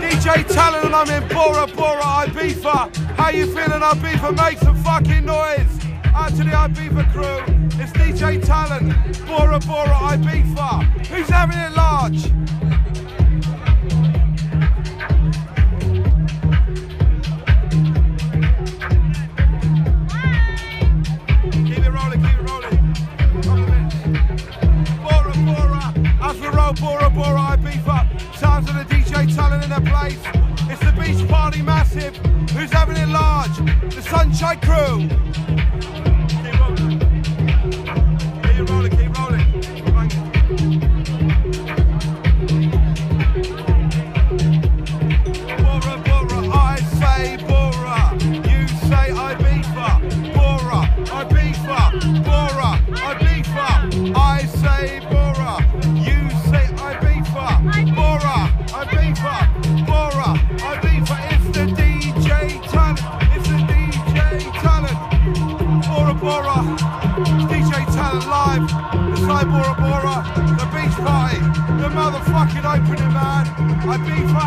DJ Talent and I'm in Bora Bora Ibiza. How you feeling Ibiza? Make some fucking noise. Out to the Ibiza crew. It's DJ Talent, Bora Bora Ibiza. Who's having it large? Bora Bora Ibiza. Sounds of the DJ Talent in the place. It's the beach party massive. Who's having it large? The Sunshine Crew. Keep rolling. Keep rolling. Bora Bora, I say Bora. You say Ibiza. Bora, Ibiza. Bora, Ibiza. I say. Bora. The beach party. The motherfucking opening man. Ibiza.